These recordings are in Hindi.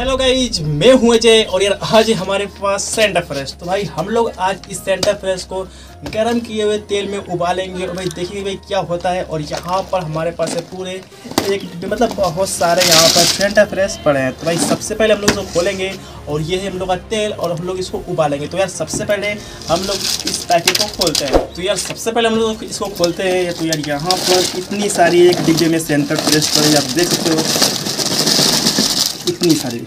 हेलो गाइज़ मैं हूँ अजय और यार आज हमारे पास सेंटर फ्रेश तो भाई हम लोग आज इस सेंटर फ्रेश को गर्म किए हुए तेल में उबालेंगे और भाई देखेंगे भाई क्या होता है और यहाँ पर हमारे पास है पूरे एक मतलब बहुत सारे यहाँ पर सेंटर फ्रेश पड़े हैं। तो भाई सबसे पहले हम लोग इसको खोलेंगे और ये है हम लोग का तेल और हम लोग इसको उबालेंगे। तो यार सबसे पहले हम लोग इस पैकेट को खोलते हैं। तो यार सबसे पहले हम लोग इसको खोलते हैं। तो यार यहाँ पर इतनी सारी एक डिब्बे में सेंटर फ्रेश पड़े आप देख सकते हो। इतनी सारी।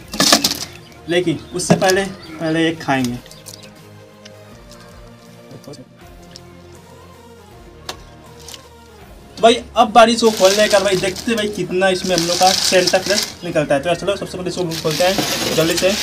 लेकिन उससे पहले पहले एक खाएँगे। भाई, अब बारिश को खोलने का, भाई, देखते भाई कितना इसमें हम लोग का सेंटर फ्रेश निकलता है। तो चलो, सबसे पहले इसको खोलते हैं। जल्दी से।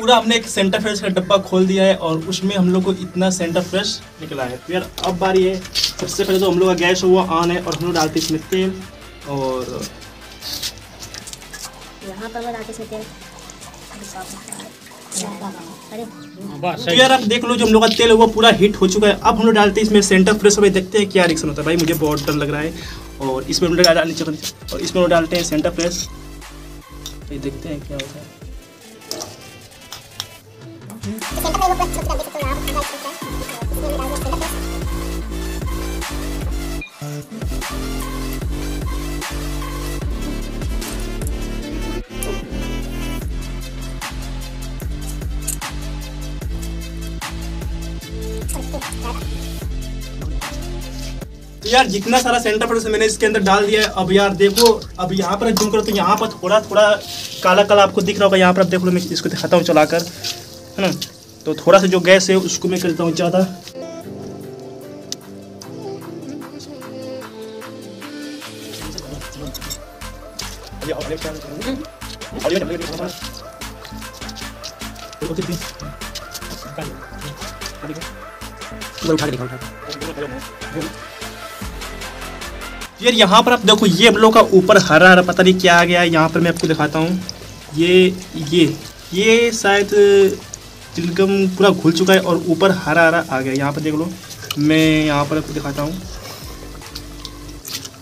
पूरा हमने एक सेंटर फ्रेश का डब्बा खोल दिया है और उसमें हम लोग को इतना सेंटर फ्रेश निकला है। तो यार अब बारी है। सबसे पहले तो हम लोग का गैस हुआ ऑन है और हम लोग डालते हैं इसमें तेल और यहाँ पर डालते इसमें तेल तो यार आप देख लो जो हम लोग का तेल है वो पूरा हीट हो चुका है। अब हम लोग डालते हैं इसमें सेंटर फ्रेश भाई देखते हैं क्या रिएक्शन होता है। भाई मुझे बहुत डर लग रहा है। और इसमें हम लोग डाल और इसमें हम लोग डालते हैं सेंटर फ्रेश भाई देखते हैं क्या होता है। पर तो यार, जितना सारा सेंटर फ्रेश मैंने इसके अंदर डाल दिया है, अब यार देखो, अब यहाँ पर जूम करो तो यहाँ पर थोड़ा थोड़ा काला काला आपको दिख रहा होगा, यहाँ पर अब देख लो मैं इसको दिखाता हूँ चलाकर, है ना? तो थोड़ा सा जो गैस है, उसको मैं करता हूँ ज़्यादा। यार, यहाँ पर आप देखो, ये हम लोग का ऊपर हरा हरा पता नहीं क्या आ गया है। यहाँ पर मैं आपको दिखाता हूँ। ये ये ये शायद चिलगम पूरा घुल चुका है और ऊपर हरा हरा आ गया यहाँ पर देख लो, मैं यहाँ पर आपको दिखाता हूँ।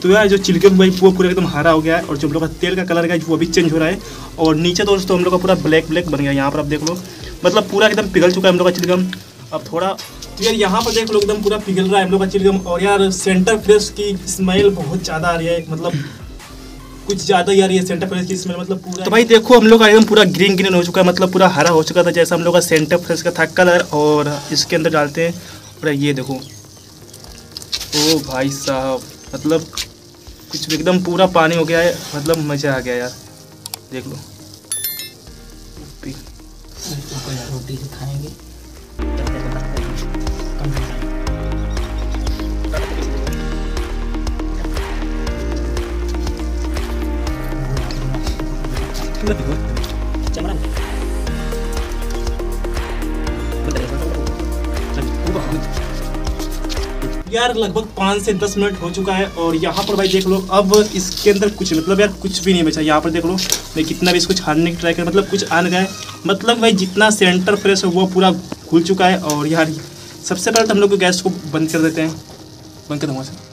तो यार, जो चिलगम भाई, वो पूरा एकदम हरा हो गया है और जो हम लोग का तेल का कलर है, वो भी चेंज हो रहा है। और नीचे दोस्तों हम लोग का पूरा ब्लैक ब्लैक बन गया यहाँ पर आप देख लो मतलब पूरा एकदम पिघल चुका है हम लोग का चिलगम अब थोड़ा तो यार यहाँ पर देख लो, एकदम पूरा पिघल रहा है हम लोग का चिलगम और यार सेंटर फ्रेश की स्मेल बहुत ज़्यादा आ रही है मतलब कुछ ज़्यादा ही रही है सेंटर फ्रेश की स्मेल मतलब पूरा तो भाई देखो हम लोग का एकदम पूरा ग्रीन ग्रीन हो चुका है मतलब पूरा हरा हो चुका था जैसा हम लोग का सेंटर फ्रेश का था कलर और इसके अंदर डालते हैं और ये देखो। ओ भाई साहब मतलब कुछ एकदम पूरा पानी हो गया है मतलब मज़ा आ गया यार। देख लो। रोटी यार, लगभग पाँच से दस मिनट हो चुका है और यहाँ पर भाई देख लो, अब इसके अंदर कुछ मतलब यार, कुछ भी नहीं बचा। यहाँ पर देख लो, मैं कितना भी इसको छानने की ट्राई कर मतलब कुछ आ नहीं गया है। मतलब भाई, जितना सेंटर फ्रेश है, वो पूरा खुल चुका है और यार, सबसे पहले तो हम लोग गैस को बंद कर देते हैं। बंद कर दूँगा से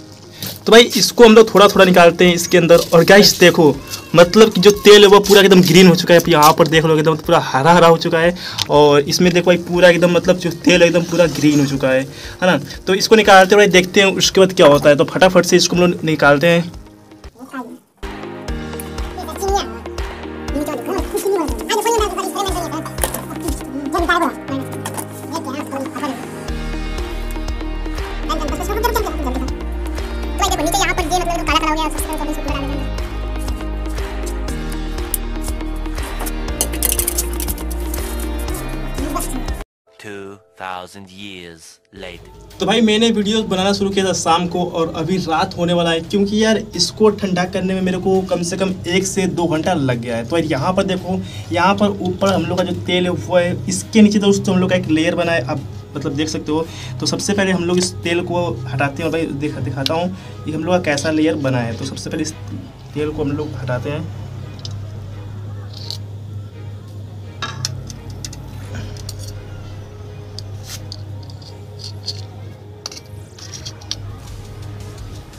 तो भाई इसको हम लोग थोड़ा थोड़ा निकालते हैं इसके अंदर। और गैस देखो मतलब कि जो तेल है वो पूरा एकदम ग्रीन हो चुका है। यहाँ पर देख लो, एकदम पूरा हरा हरा हो चुका है। और इसमें देखो भाई पूरा एकदम मतलब जो तेल एकदम पूरा ग्रीन हो चुका है। है ना? तो इसको निकालते भाई देखते हैं, उसके बाद क्या होता है। तो फटाफट से इसको हम लोग निकालते हैं। 2,000 2,000 years later. तो भाई मैंने वीडियो बनाना शुरू किया था शाम को और अभी रात होने वाला है क्योंकि यार इसको ठंडा करने में मेरे को कम से कम एक से दो घंटा लग गया है। तो यार यहाँ पर देखो यहाँ पर ऊपर हम लोग का जो तेल है वो है इसके नीचे तो दोस्तों हम लोग का एक लेयर बना है अब मतलब देख सकते हो। तो सबसे पहले हम लोग इस तेल को हटाते हैं भाई दिखा दिखाता हूँ ये हम लोग का कैसा लेयर बना है। तो सबसे पहले इस तेल को हम लोग हटाते हैं।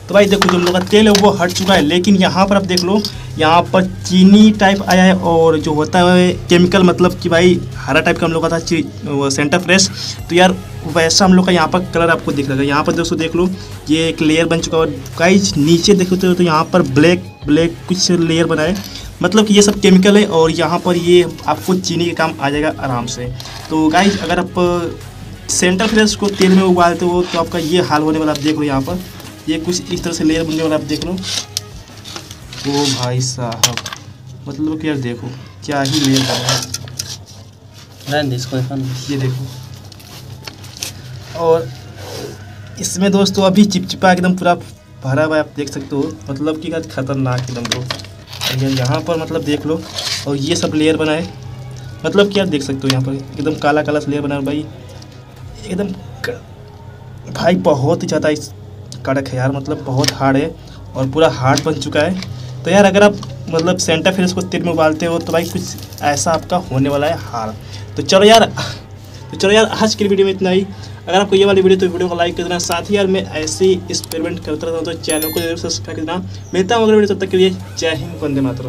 तो भाई देखो जो हम लोग का तेल है वो हट चुका है लेकिन यहाँ पर आप देख लो यहाँ पर चीनी टाइप आया है और जो होता है केमिकल मतलब कि भाई हरा टाइप का हम लोग का था सेंटर फ्रेश तो यार वैसा हम लोग का यहाँ पर कलर आपको दिख रहा है। यहाँ पर दोस्तों देख लो ये एक लेयर बन चुका है और गाइज़ नीचे देखो तो, तो यहाँ पर ब्लैक ब्लैक कुछ लेयर बना है। मतलब कि ये सब केमिकल है और यहाँ पर ये आपको चीनी के काम आ जाएगा आराम से। तो गाइज़ अगर आप सेंटर फ्रेश को तेल में उबालते हो तो आपका ये हाल होने वाला आप देख लो यहाँ पर। ये कुछ इस तरह से लेयर बनने वाला आप देख लो। ओ भाई साहब मतलब कि यार देखो क्या ही लेयर बना है। इसको ये देखो। और इसमें दोस्तों अभी चिपचिपा एकदम पूरा भरा हुआ है आप देख सकते हो। मतलब कि खतरनाक एकदम ये यहाँ पर मतलब देख लो और ये सब लेयर बनाए मतलब कि यार देख सकते हो यहाँ पर एकदम काला काला सा लेयर बना भाई। एकदम भाई बहुत ही ज़्यादा इस कड़क है यार मतलब बहुत हार्ड है और पूरा हार्ड बन चुका है। तो यार अगर आप मतलब सेंटा फिर को तिर में उबालते हो तो भाई कुछ ऐसा आपका होने वाला है हार तो चलो यार तो चलो यार, आज की वीडियो में इतना ही। अगर आपको ये वाली वीडियो तो वीडियो को लाइक कर देना। साथ ही यार, मैं ऐसे ही एक्सपेरिमेंट करता रहता हूँ तो चैनल को ज़रूर सब्सक्राइब कर देना। मिलता हूँ अगले वीडियो तब तक के लिए। जय हिंद, वंदे मातरम।